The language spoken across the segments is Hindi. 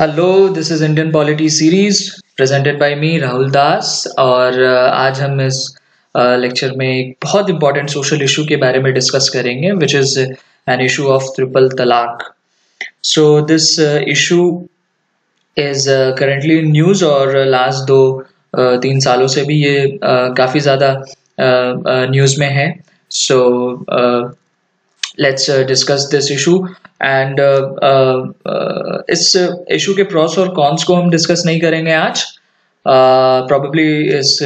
Hello this is Indian polity series presented by me Rahul Das और uh, आज हम इस लेक्चर uh, में एक बहुत इंपॉर्टेंट सोशल इशू के बारे में डिस्कस करेंगे which is an issue of triple talaq so this issue is currently news और लास्ट दो uh, तीन सालों से भी ये काफ़ी ज़्यादा न्यूज़ में है. So let's discuss this issue and इस इशू के प्रॉस और कॉन्स को हम डिस्कस नहीं करेंगे आज। प्रॉब्ली uh, इस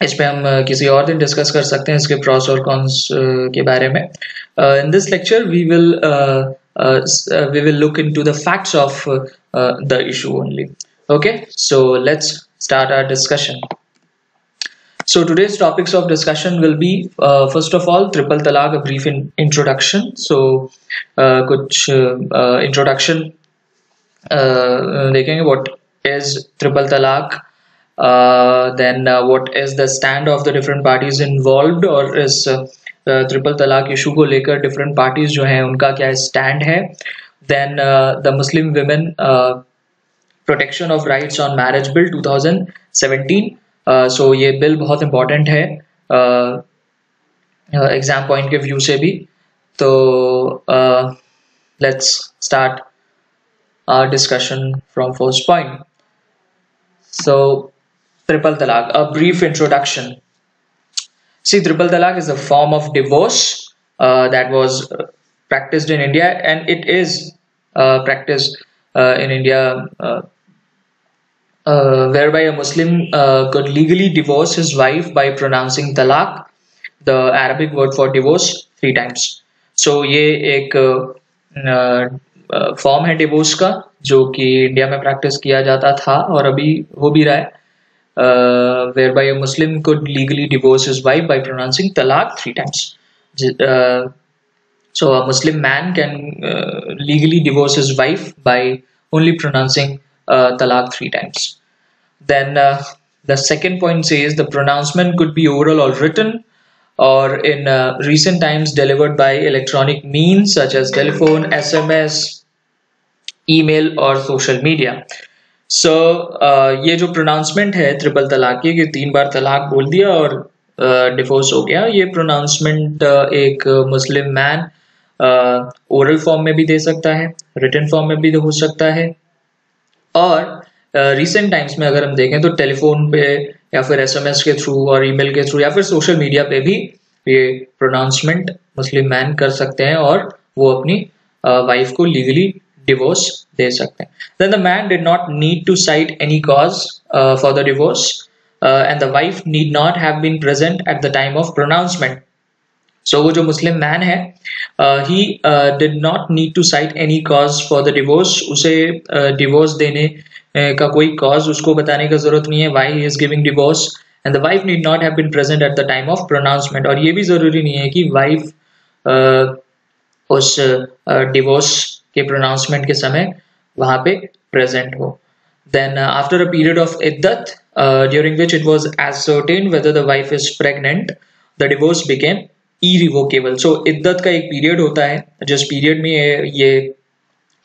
इस पे हम uh, किसी और दिन डिस्कस कर सकते हैं इसके प्रॉस और कॉन्स uh, के बारे में। In this lecture we will we will look into the facts of the issue only okay so let's start our discussion So today's topics of discussion will be uh, first of all triple talaq, a brief in introduction. So uh, कुछ uh, introduction uh, देखेंगे what is triple talaq, uh, then uh, what is the stand of the different parties involved और इस ट्रिपल तलाक इशू को लेकर डिफरेंट पार्टीज जो हैं उनका क्या स्टैंड है then the Muslim women protection of rights on marriage bill 2017 सो ये बिल बहुत इंपॉर्टेंट है एग्ज़ाम पॉइंट के व्यू से भी. तो let's start our discussion from first point so triple talaq a brief introduction see triple talaq is a form of divorce that was practised in India and it is practice in India uh, whereby a Muslim uh, could legally divorce his wife by pronouncing talaq, the Arabic word for divorce, three times. So ये एक फॉर्म uh, है डिवोर्स का जो कि इंडिया में प्रैक्टिस किया जाता था और अभी हो भी रहा है whereby a Muslim could legally divorce his wife by pronouncing talaq three times a muslim man can uh, legally divorce his wife by only pronouncing uh, talaq three times. Then uh, the second point says the pronouncement could be oral or written or in uh, recent times delivered by electronic means such as telephone, SMS, email or social media. so, uh, ये जो प्रोनाउंसमेंट है ट्रिपल तलाक की कि तीन बार तलाक बोल दिया और डिवोर्स uh, हो गया ये प्रोनाउंसमेंट uh, एक मुस्लिम मैन ओरल फॉर्म में भी दे सकता है रिटर्न फॉर्म में भी हो सकता है और रिसेंट uh, टाइम्स में अगर हम देखें तो टेलीफोन पे या फिर एसएमएस के थ्रू और ईमेल के थ्रू या फिर सोशल मीडिया पे भी ये प्रोनाउंसमेंट मुस्लिम मैन कर सकते हैं और वो अपनी वाइफ को लीगली डिवोर्स दे सकते हैं। Then the man did not need to cite any cause for the divorce and the wife need not have been present at the time of pronouncement so वो जो मुस्लिम मैन है he did not need to cite any cause for the divorce उसे डिवोर्स uh, देने uh, का कोई कॉज उसको बताने का ज़रूरत नहीं है। Why he is giving divorce and the wife need not have been present at the time of pronouncement और ये भी ज़रूरी नहीं है कि वाइफ uh, उस डिवोर्स uh, के प्रोनाउंसमेंट के समय वहाँ पे प्रेजेंट हो। Then after a period of of iddat uh, it it was ascertained whether the wife is pregnant the divorce became irrevocable सो इद्दत का एक पीरियड होता है जिस पीरियड में ये,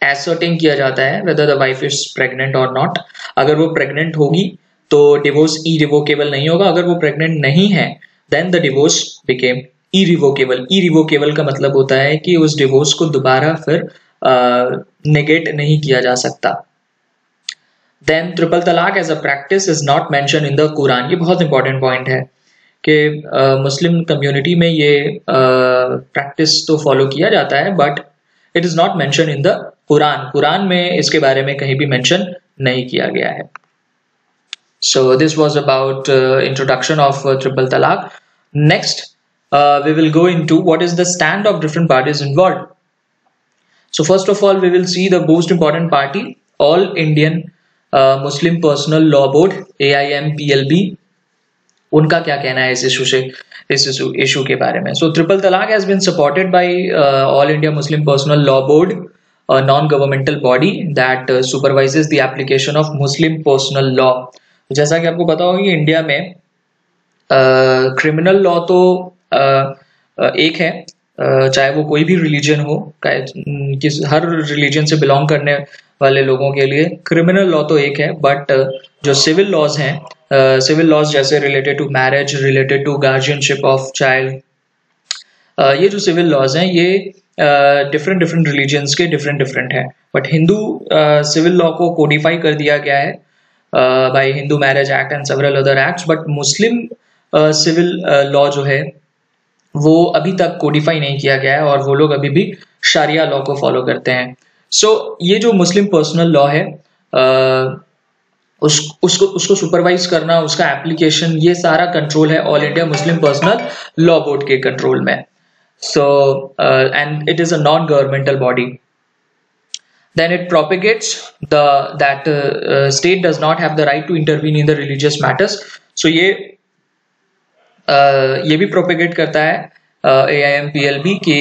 एसर्टेन किया जाता है whether the wife is pregnant और नॉट अगर वो प्रेग्नेंट होगी तो डिवोर्स इरिवोकेबल नहीं होगा. अगर वो प्रेग्नेंट नहीं है then the divorce became irrevocable irrevocable का मतलब होता है कि उस डिवोर्स को दोबारा फिर नेगेट नहीं किया जा सकता. Then triple talaq as a practice is not mention in the Quran ये बहुत इंपॉर्टेंट पॉइंट है. कि मुस्लिम कम्युनिटी में ये प्रैक्टिस तो फॉलो किया जाता है but it is not mention in the Quran Quran में इसके बारे में कहीं भी मैंशन नहीं किया गया है। So this was about introduction of triple talaq next we will go into what is the stand of different parties involve so first of all we will see the most important party All India Muslim Personal Law Board A I M P L B उनका क्या कहना है इस इशू से इस इशू के बारे में? So triple talaq has been supported by All India Muslim Personal Law Board non governmental body that supervises the application of Muslim personal law जैसा कि आपको पता होगा इंडिया में क्रिमिनल uh, लॉ तो uh, uh, एक है चाहे वो कोई भी रिलीजन हो किस हर रिलीजन से बिलोंग करने वाले लोगों के लिए क्रिमिनल लॉ तो एक है बट जो सिविल लॉज हैं सिविल लॉज जैसे related to marriage related to guardianship of child ये जो सिविल लॉज हैं ये डिफरेंट डिफरेंट रिलीजन्स के डिफरेंट डिफरेंट हैं. बट हिंदू सिविल लॉ को कोडिफाई कर दिया गया है by Hindu Marriage Act and several other acts but Muslim civil law जो है वो अभी तक कोडिफाई नहीं किया गया है और वो लोग अभी भी शारिया लॉ को फॉलो करते हैं. सो so, ये जो मुस्लिम पर्सनल लॉ है uh, उस उसको उसको सुपरवाइज करना उसका एप्लीकेशन ये सारा कंट्रोल है All India Muslim Personal Law Board के कंट्रोल में। So and it is a non governmental body then it propagates the that uh, uh, state does not have the right to intervene in the religious matters. So ये ये भी प्रोपेगेट करता है A I M P L B के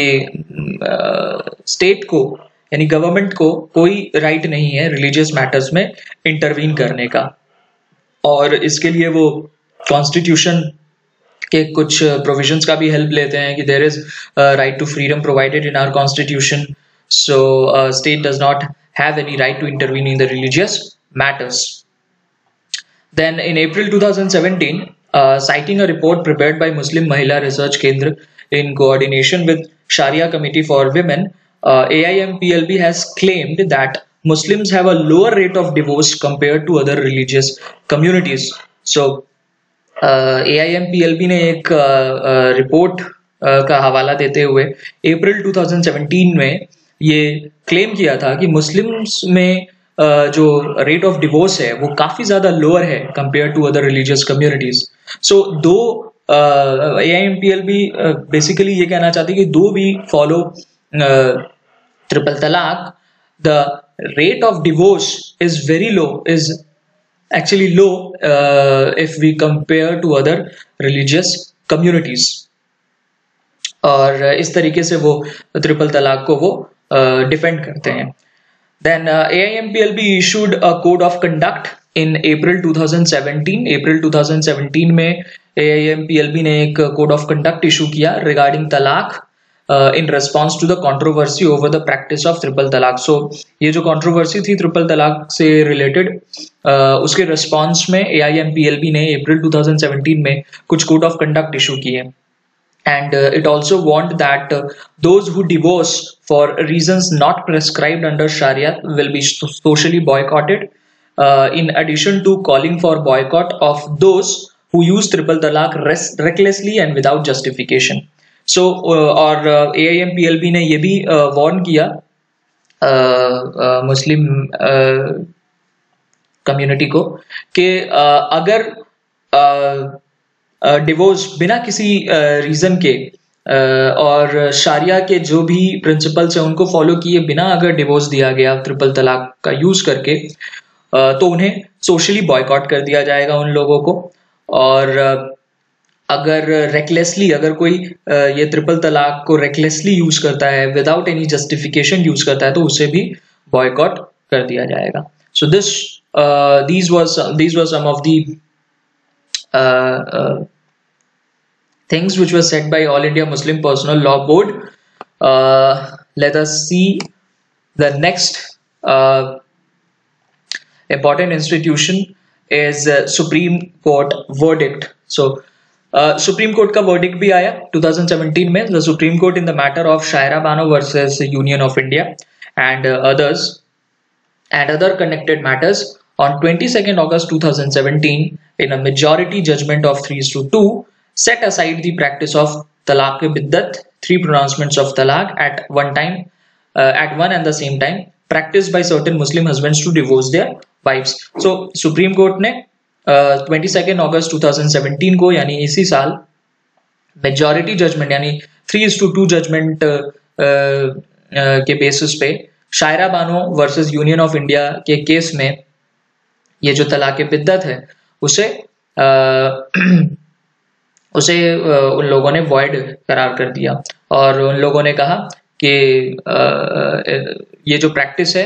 स्टेट को। यानी गवर्नमेंट को कोई राइट नहीं है रिलीजियस मैटर्स में इंटरवीन करने का। और इसके लिए वो कॉन्स्टिट्यूशन के कुछ प्रोविजंस का भी हेल्प लेते हैं कि there is right to freedom provided in our constitution so state does not have any right to intervene in the religious matters Then in April 2017, uh, citing a report prepared by Muslim Mahila Research Kendra in coordination with Sharia Committee for uh, AIMPLB has claimed that Muslims have a lower rate of divorce compared to other religious communities. So, uh, AIMPLB ने एक रिपोर्ट uh, uh, का हवाला देते हुए अप्रैल 2017 में ये क्लेम किया था कि मुस्लिम्स में जो रेट ऑफ़ डिवोर्स है वो काफ़ी ज़्यादा लोअर है compare to other religious communities so दो A I M P L भी बेसिकली ये कहना चाहती है कि दो भी follow triple talaq the rate of divorce is very low is actually low if we compare to other religious communities और इस तरीके से वो ट्रिपल तलाक को वो डिफेंड uh, करते हैं। Then A I M Then uh, AIMPLB issued a code of conduct in April 2017. April 2017 में AIMPLB ने एक code of conduct issue किया regarding talaq in response to the controversy over the practice of triple talaq so ये जो कॉन्ट्रोवर्सी थी ट्रिपल तलाक से रिलेटेड uh, उसके रेस्पॉन्स में A I M P L B ने अप्रैल टू थाउज़ेंड सेवनटीन में कुछ कोड ऑफ़ कंडक्ट इशू किए। And it also want that those who divorce for reason not prescribed under Sharia will be socially boycotted in addition to calling for boycott of those who use triple talaq recklessly and without justification So और A I M P L B ने ये भी वार्न किया मुस्लिम कम्युनिटी को कि अगर डिवोर्स बिना किसी रीजन के और शारिया के जो भी प्रिंसिपल्स हैं उनको फॉलो किए बिना अगर डिवोर्स दिया गया ट्रिपल तलाक का यूज़ करके तो उन्हें सोशली बॉयकॉट कर दिया जाएगा उन लोगों को। और अगर रेकलेसली अगर कोई ये ट्रिपल तलाक को रेकलेसली यूज़ करता है विदाउट एनी जस्टिफिकेशन यूज़ करता है तो उसे भी बॉयकॉट कर दिया जाएगा। So this these was these some of the things which was set by All India Muslim Personal Law Board let us see the next important institution is Supreme Court verdict so supreme court का वर्डिक भी आया 2017 में the Supreme Court in the matter of Shayara Bano versus Union of India and others and other connected matters on 22nd August 2017, in a majority judgment of 3 to 2, set aside the practice of talaq biddat, three pronouncements of talaq at one time, uh, at one and the same time, practiced by certain Muslim husbands to divorce their wives. So Supreme Court ने twenty second August 2017 को यानी इसी साल मेजॉरिटी जजमेंट यानी three is to two judgment के बेसिस पे Shayara Bano versus union of India के केस में ये जो तलाक बिद्दत है उसे आ, उसे उन लोगों ने वॉइड करार कर दिया। और उन लोगों ने कहा कि ये जो प्रैक्टिस है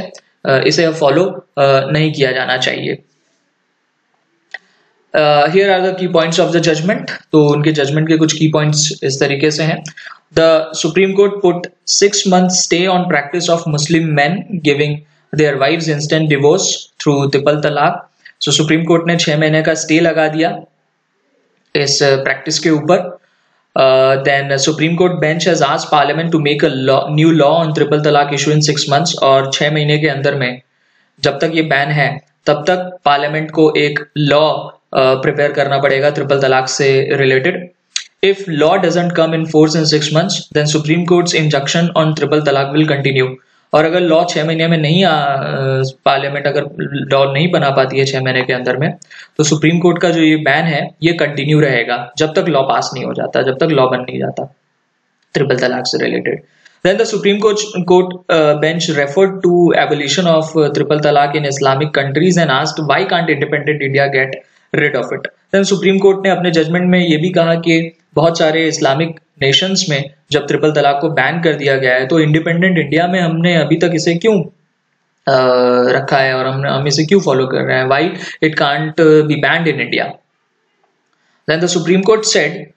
इसे फॉलो नहीं किया जाना चाहिए। Here are the key points of the judgment तो उनके जजमेंट के कुछ की पॉइंट्स इस तरीके से हैं. The Supreme Court put six month stay on practice of Muslim man giving their wife instant divorce through triple talaq so Supreme court ने छह महीने का स्टे लगा दिया इस प्रैक्टिस के ऊपर. Then Supreme Court bench has आज parliament to make a new law on triple talaq issue in six months और छह महीने के अंदर में, जब तक ये बैन है, तब तक पार्लियामेंट को एक लॉ प्रिपेयर करना पड़ेगा ट्रिपल तलाक से related if law doesn't come in force in six months then Supreme Court's injunction on triple talaq will continue और अगर लॉ छह महीने में नहीं पार्लियामेंट अगर लॉ नहीं बना पाती है छह महीने के अंदर में तो सुप्रीम कोर्ट का जो ये बैन है, ये कंटिन्यू रहेगा जब तक लॉ पास नहीं हो जाता, जब तक लॉ बन नहीं जाता ट्रिपल तलाक से related then the Supreme Court court bench refer to evolution of triple talaq in Islamic countries and asked why can't independent India get rid of it. Then Supreme Court ने अपने जजमेंट में ये भी कहा कि बहुत सारे इस्लामिक नेशंस में जब ट्रिपल तलाक को बैन कर दिया गया है तो इंडिपेंडेंट इंडिया में हमने अभी तक इसे क्यों आ, रखा है और हम हम इसे क्यों फॉलो कर रहे हैं? Why it can't be banned in India then the Supreme Court said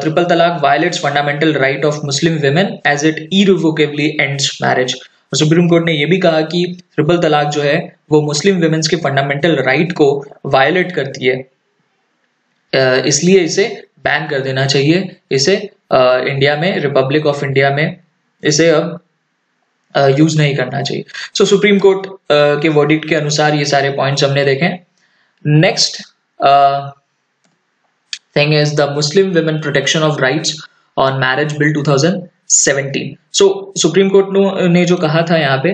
triple talaq violates fundamental right of Muslim women as it irrevocably ends marriage Supreme Court ने यह भी कहा कि ट्रिपल तलाक जो है, वो मुस्लिम वेमेन्स के फंडामेंटल राइट को वायलेट करती है। इसलिए इसे बैन कर देना चाहिए। इसे इंडिया में रिपब्लिक ऑफ़ इंडिया में इसे अब यूज़ नहीं करना चाहिए। सो सुप्रीम कोर्ट के वर्डिक्ट के अनुसार ये सारे पॉइंट्स हमने देखे। Next thing is the Muslim women protection of rights on marriage bill 2017 so Supreme Court ने जो कहा था यहाँ पे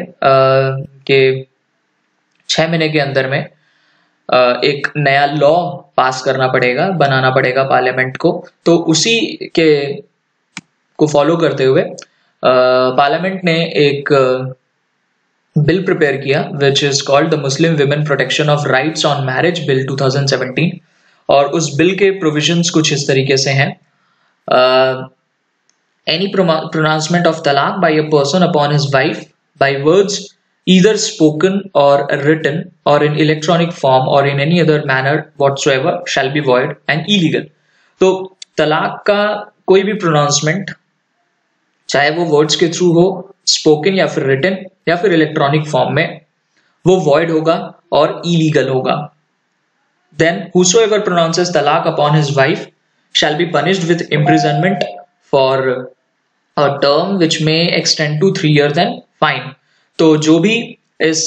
कि छह महीने के अंदर में एक नया लॉ पास करना पड़ेगा, बनाना पड़ेगा पार्लियामेंट को। तो उसी के, को फॉलो करते हुए पार्लियामेंट ने एक बिल प्रिपेयर किया which is called the Muslim women protection of rights on marriage bill 2017 और उस बिल के प्रोविजंस कुछ इस तरीके से हैं। Any pronouncement of talaq by a person upon his wife by words either spoken or written or in electronic form or in any other manner whatsoever shall be void and illegal तो तलाक का कोई भी प्रोनाउंसमेंट चाहे वो वर्ड्स के थ्रू हो स्पोकन या फिर रिटन या फिर इलेक्ट्रॉनिक फॉर्म में वो वॉइड होगा और इलीगल होगा then whosoever pronounces talaq upon his wife shall be punished with imprisonment for a term which may extend to three years and fine. तो जो भी इस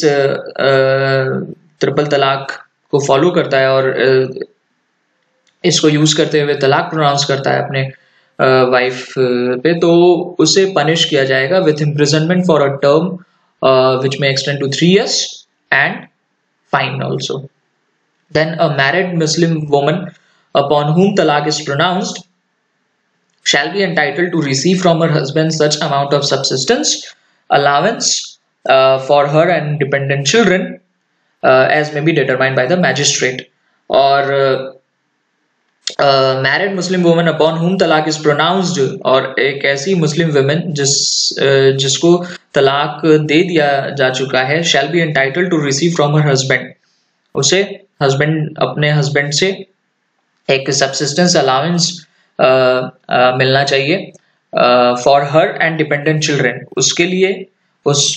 ट्रिपल तलाक को फॉलो करता है और इसको यूज़ करते हुए तलाक प्रोनाउंस करता है अपने वाइफ पे तो उसे पनिश किया जाएगा with imprisonment for a term which may extend to three years and fine also then a married Muslim woman upon whom talaq is pronounced shall be entitled to receive from her husband such amount of subsistence allowance uh, for her and dependent children uh, as may be determined by the magistrate or married Muslim women upon whom तलाक इज प्रोनाउंस्ड और एक ऐसी मुस्लिम वुमेन जिस uh, जिसको तलाक दे दिया जा चुका है shall be entitle to receive from her husband उसे हस्बैंड अपने हस्बैंड से एक सब्सिस्टेंस अलाउंस मिलना चाहिए for her and dependent children उसके लिए, उस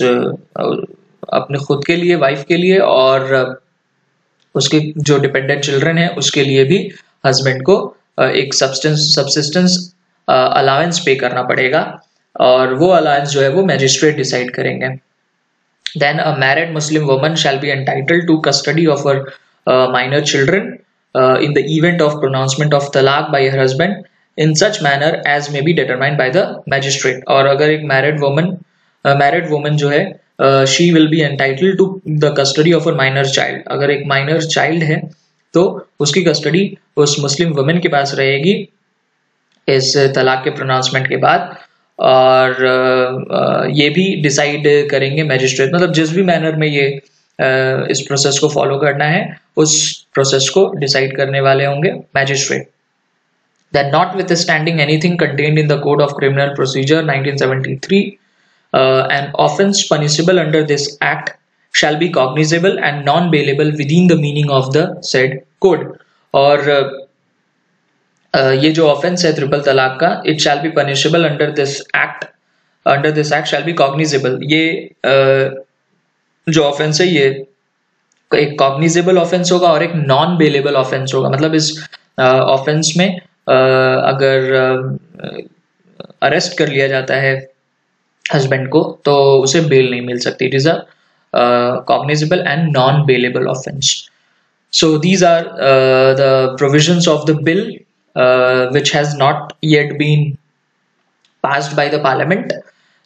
अपने खुद के लिए वाइफ के लिए, और उसके जो डिपेंडेंट चिल्ड्रन है, उसके लिए भी हस्बैंड को एक सब्सटेंस सब्सिस्टेंस अलाउंस पे करना पड़ेगा, और वो अलाउंस जो है, वो मैजिस्ट्रेट डिसाइड करेंगे। Then a married Muslim woman shall be entitle to custody of her minor children in the event of pronouncement of talaq by her husband in such manner as may be determined by the magistrate और अगर एक मैरिड वुमन मैरिड वुमेन जो है she will be entitle to the custody of a minor child अगर एक माइनर चाइल्ड है तो उसकी कस्टडी उस मुस्लिम वुमेन के पास रहेगी इस तलाक के प्रोनाउंसमेंट के बाद और ये भी डिसाइड करेंगे मैजिस्ट्रेट मतलब जिस भी मैनर में ये इस प्रोसेस को फॉलो करना है उस प्रोसेस को डिसाइड करने वाले होंगे magistrate then notwithstanding anything contained in the code of criminal procedure 1973 uh, an offense punishable under this act shall be cognizable and non-bailable within the meaning of the said code और ये जो ऑफेंस है ट्रिपल तलाक का it shall be punishable under this act under this act shall be cognizable ये जो ऑफेंस है ये एक कॉग्निजेबल ऑफेंस होगा और एक नॉन बेलेबल ऑफेंस होगा मतलब इस ऑफेंस uh, में अगर अरेस्ट कर लिया जाता है हस्बैंड को तो उसे बेल नहीं मिल सकती। It is a cognizable and non bailable offence so these are the provisions of the bill which has not yet been passed by the parliament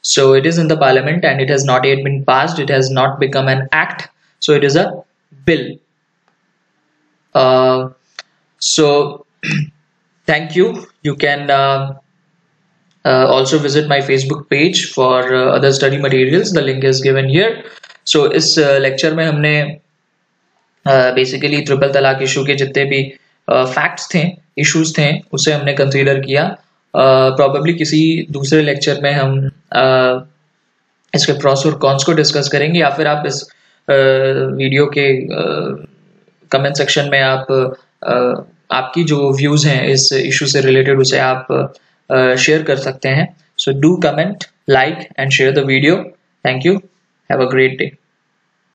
so it is in the parliament and it has not yet been passed it has not become an act so it is a bill so thank you. You can uh, also visit my facebook page for uh, other study materials. The link is given here. So इस लेक्चर uh, में हमने बेसिकली ट्रिपल तलाक इशू के जितने भी फैक्ट्स थे इश्यूज़ थे उसे हमने कंसीडर किया। प्रॉबेबली किसी दूसरे लेक्चर में हम इसके प्रॉस और कॉन्स को डिस्कस करेंगे या फिर आप इस वीडियो के कमेंट सेक्शन में आप आपकी जो व्यूज़ हैं इस इशू से रिलेटेड उसे आप शेयर कर सकते हैं। So do comment like and share the video thank you have a great day